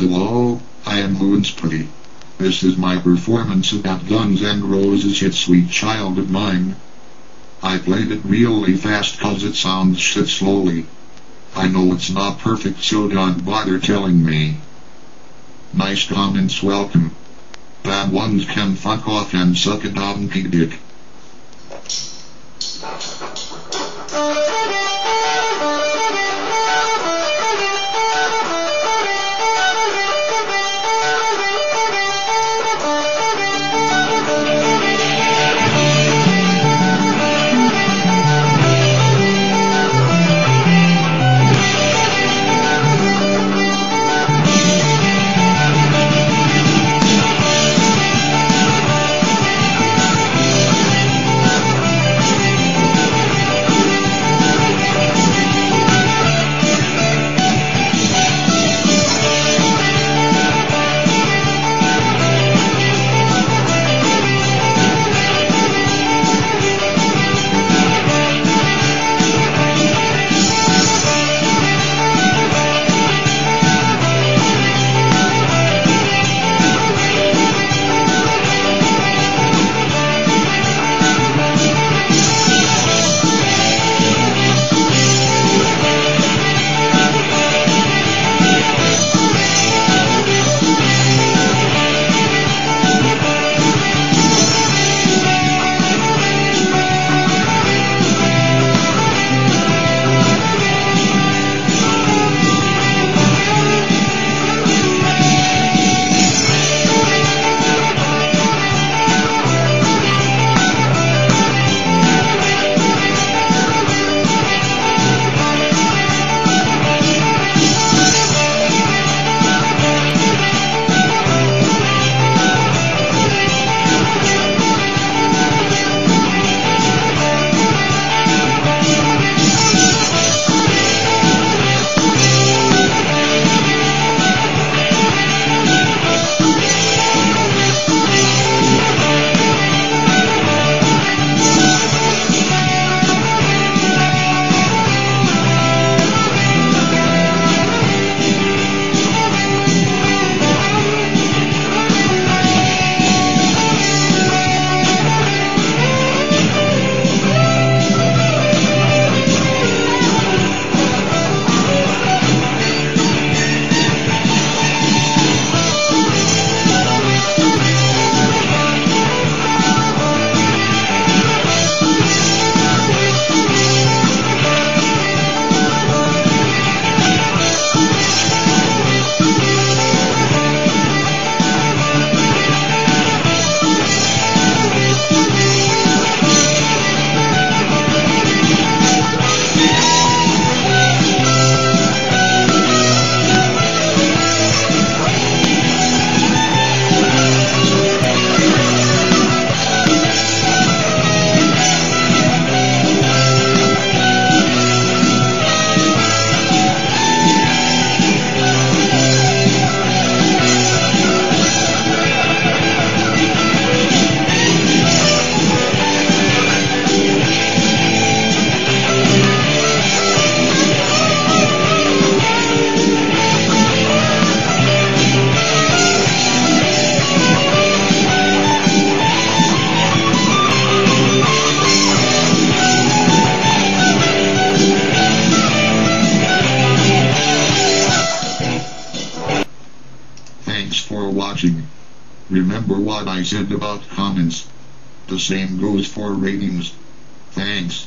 Hello, I am Moonspray. This is my performance about Guns N' Roses hit Sweet Child of Mine. I played it really fast cause it sounds shit slowly. I know it's not perfect so don't bother telling me. Nice comments welcome. Bad ones can fuck off and suck a donkey dick. Watching. Remember what I said about comments. The same goes for ratings. Thanks.